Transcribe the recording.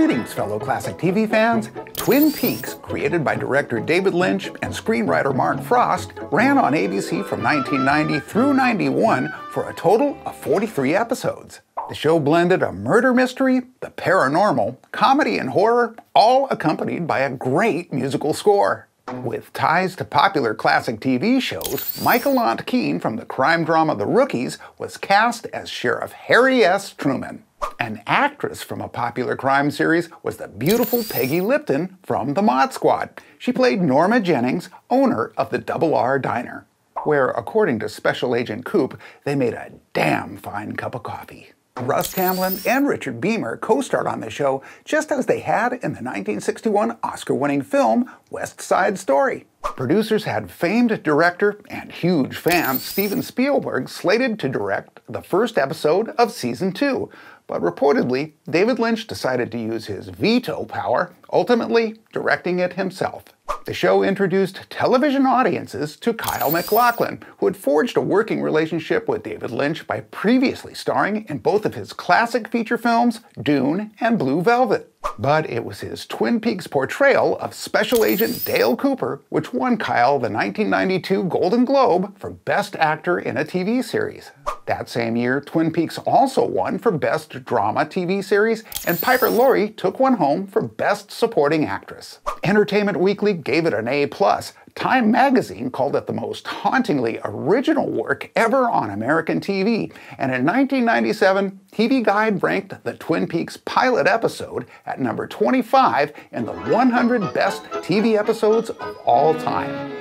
Greetings, fellow classic TV fans. Twin Peaks, created by director David Lynch and screenwriter Mark Frost, ran on ABC from 1990 through 91 for a total of 43 episodes. The show blended a murder mystery, the paranormal, comedy, and horror, all accompanied by a great musical score. With ties to popular classic TV shows, Michael Ontkean from the crime drama The Rookies was cast as Sheriff Harry S. Truman. An actress from a popular crime series was the beautiful Peggy Lipton from The Mod Squad. She played Norma Jennings, owner of the Double R Diner, where, according to Special Agent Coop, they made a damn fine cup of coffee. Russ Tamblyn and Richard Beymer co-starred on the show just as they had in the 1961 Oscar-winning film West Side Story. Producers had famed director and huge fan Steven Spielberg slated to direct the first episode of season 2, but reportedly, David Lynch decided to use his veto power, ultimately directing it himself. The show introduced television audiences to Kyle MacLachlan, who had forged a working relationship with David Lynch by previously starring in both of his classic feature films, Dune and Blue Velvet. But it was his Twin Peaks portrayal of Special Agent Dale Cooper which won Kyle the 1992 Golden Globe for Best Actor in a TV Series. That same year, Twin Peaks also won for Best Drama TV Series, and Piper Laurie took one home for Best Supporting Actress. Entertainment Weekly gave it an A+, Time magazine called it the most hauntingly original work ever on American TV, and in 1997, TV Guide ranked the Twin Peaks pilot episode at number 25 in the 100 best TV episodes of all time.